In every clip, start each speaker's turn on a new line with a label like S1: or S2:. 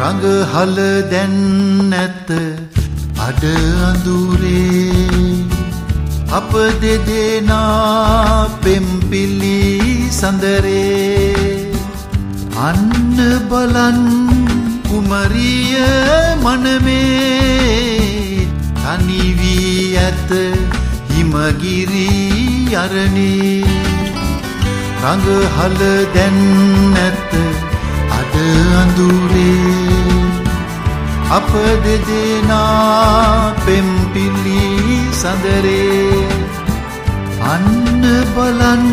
S1: රඟහල දැන් නැත අඩ අඳුරේ. අප දෙදෙනා පෙම්පිලි සඳරේ. අන්න බලන් කුමරිය මනමේ. තනිවී ඇත හිමගිරි අරණේ. රඟහල දැන් අප දෙදෙනා පෙම්පිලි සඳරේ අන්න බලන්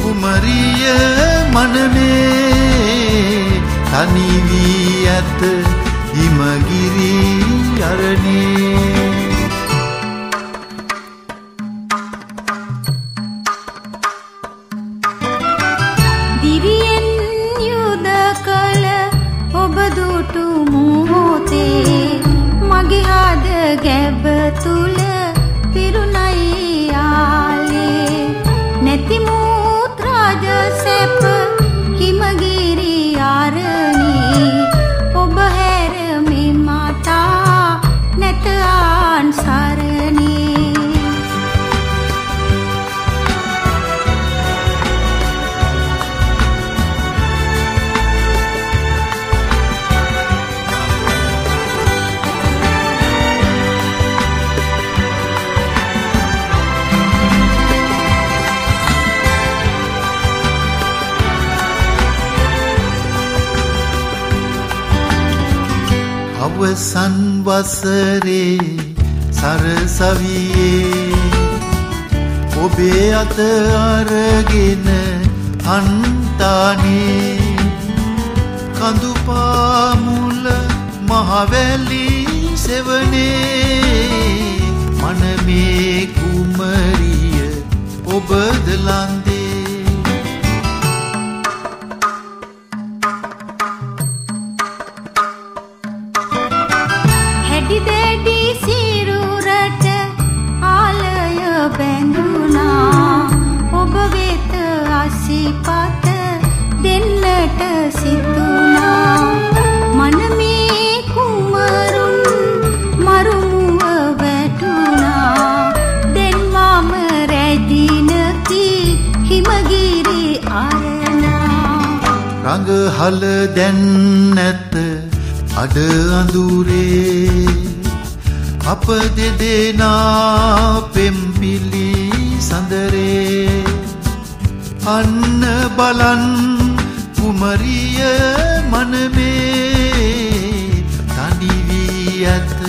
S1: කුමරිය මනමේ තනිවී ඇත හිමගිරි අරණේ.
S2: මගේ හද ගැබ තුල
S1: අවසන් වසරේ සරසවියේ ඔබේ අත අරගෙන හන්තානේ කඳුපාමුල මහවැලි සෙවනේ මනමේ කුමරිය ඔබද ලන්දේ
S2: හැඩි දැඩි සිරුරට ආලය බැඳුනා. ඔබ වෙත අසිපත දෙන්නට සිතුනා. මනමේ කුමරුන් මරුමුව වැටුනා. දෙන් මම රැදිනකි හිමගිරි අරණා.
S1: රඟහල දැන් නැත අඩ අඳුරේ. අප දෙදෙනා පෙම්පිලි සඳරේ. අන්න බලන් කුමරිය මනමේ. තනිවී ඇත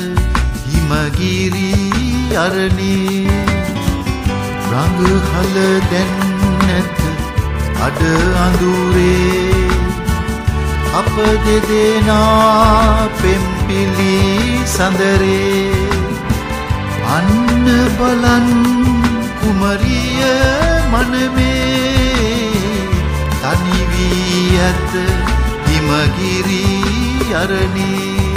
S1: හිමගිරි අරණේ. රඟහල දැන් නැත අඩ අඳුරේ. අප දෙදෙනා පෙම්පිලි සඳරේ. අන්න බලන් කුමරිය මනමේ. තනිවී ඇත හිමගිරි අරණේ.